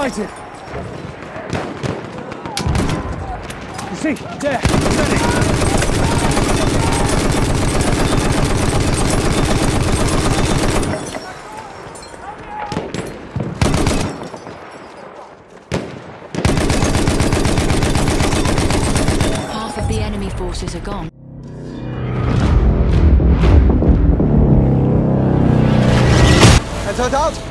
sighted. You see, there, steady. Half of the enemy forces are gone. Head out!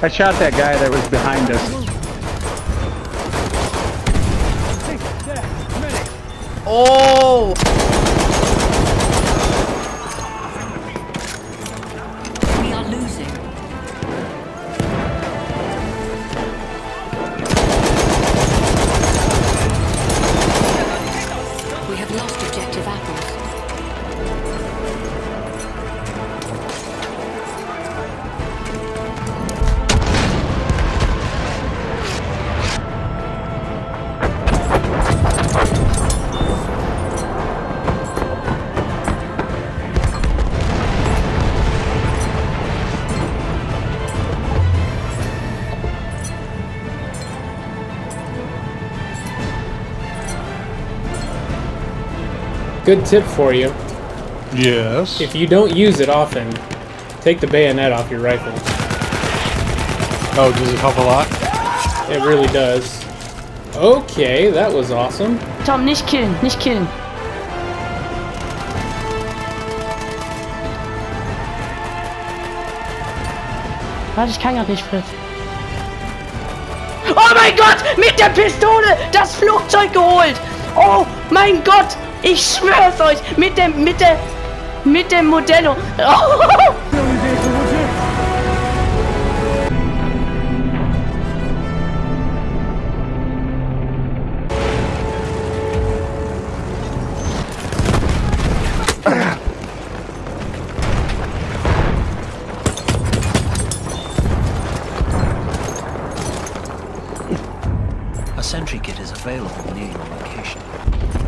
I shot that guy that was behind us. Oh! Good tip for you. Yes. If you don't use it often, take the bayonet off your rifle. Oh, does it help a lot? It really does. Okay, that was awesome. Tom, nicht killen, nicht killen. Warte, ich kann gar nicht, Fritz. Oh mein Gott! Mit der Pistole das Flugzeug geholt! Oh mein Gott! Ich schwör's euch! Mit dem, mit der, mit dem Modello. Oh. A sentry kit is available near your location.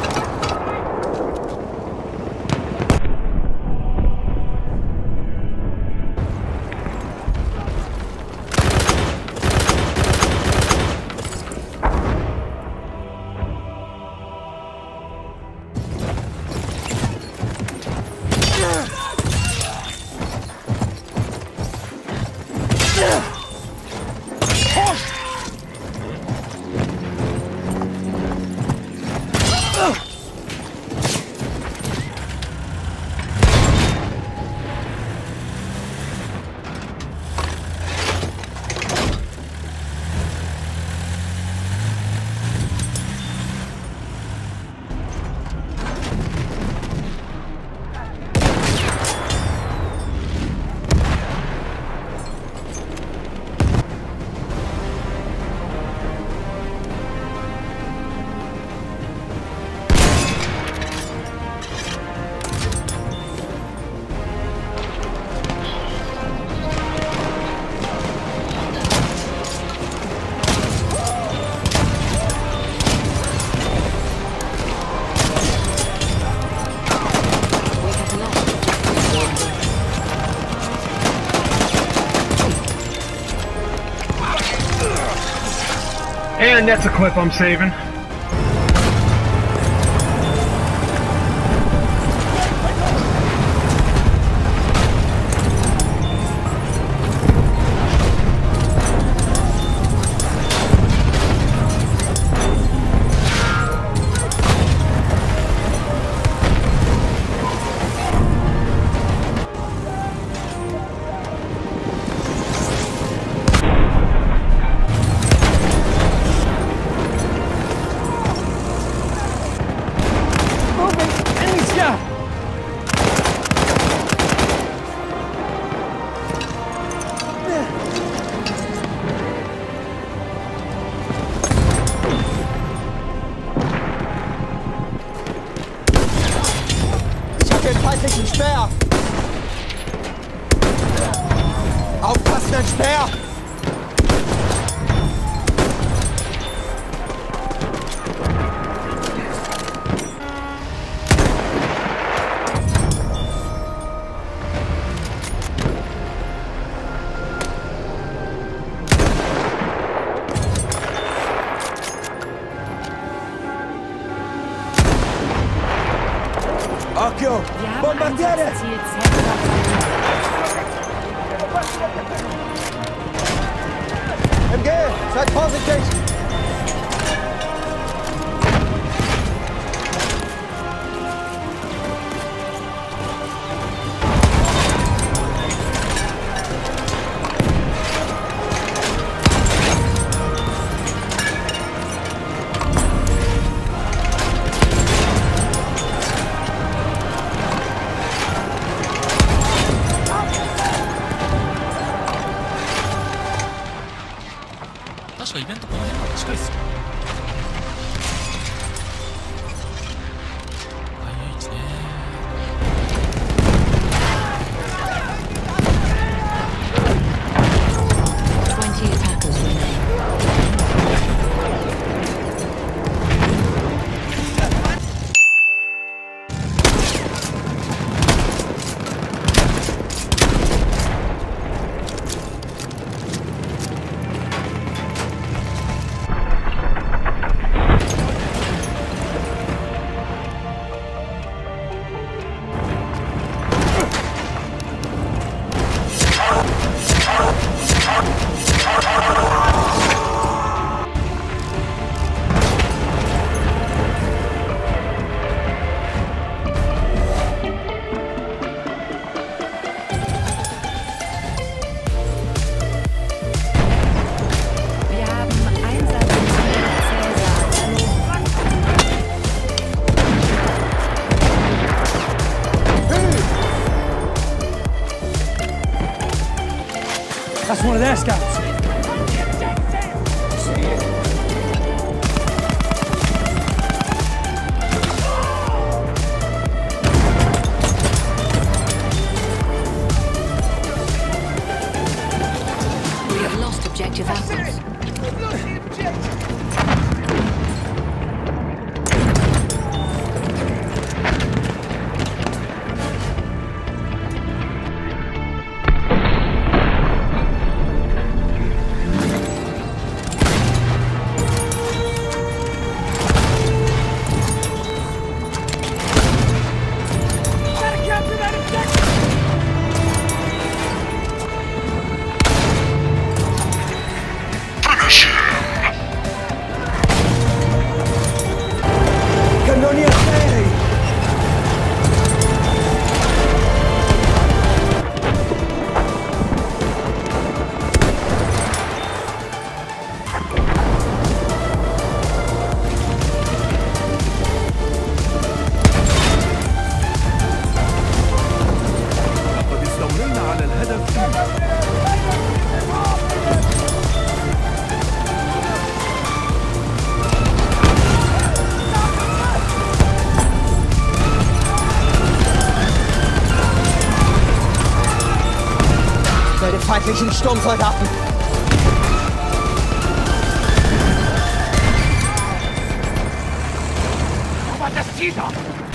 And that's a clip I'm saving. Yeah. Akio! Bombardiere! Cäsar MG, seid 確かイベントこの辺まで近いっすよ That's feindlichen Sturmsoldaten! We have lost